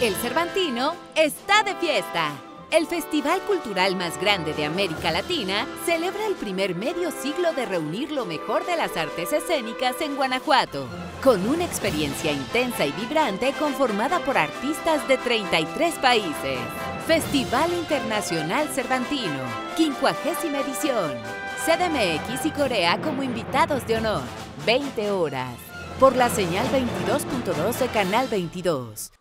El Cervantino está de fiesta. El festival cultural más grande de América Latina celebra el primer medio siglo de reunir lo mejor de las artes escénicas en Guanajuato, con una experiencia intensa y vibrante conformada por artistas de 33 países. Festival Internacional Cervantino, 50 edición. CDMX y Corea como invitados de honor, 20 horas. Por la señal 22.2 de Canal 22.